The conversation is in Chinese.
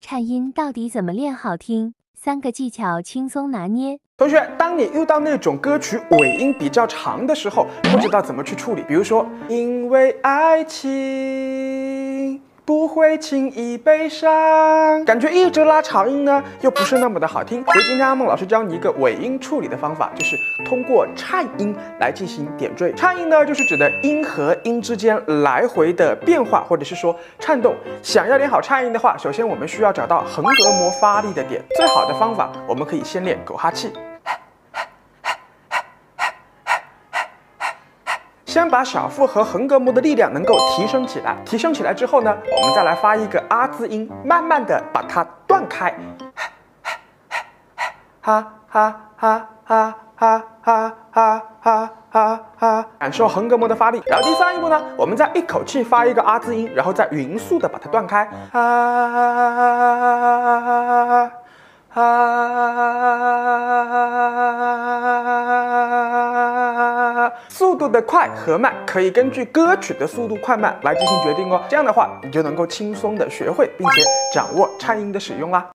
颤音到底怎么练好听？三个技巧轻松拿捏。同学，当你遇到那种歌曲尾音比较长的时候，不知道怎么去处理，比如说因为爱情。会轻易悲伤，感觉一直拉长音呢，又不是那么的好听。所以今天阿梦老师教你一个尾音处理的方法，就是通过颤音来进行点缀。颤音呢，就是指的音和音之间来回的变化，或者是说颤动。想要练好颤音的话，首先我们需要找到横膈膜发力的点。最好的方法，我们可以先练狗哈气。先把小腹和横膈膜的力量能够提升起来，提升起来之后呢，我们再来发一个啊字音，慢慢的把它断开，哈哈哈哈哈哈哈哈哈哈，感受横膈膜的发力。然后第三一步呢，我们再一口气发一个啊字音，然后再匀速的把它断开，啊啊。速度的快和慢可以根据歌曲的速度快慢来进行决定哦。这样的话，你就能够轻松的学会并且掌握颤音的使用啦。